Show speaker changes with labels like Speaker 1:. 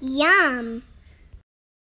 Speaker 1: Yum.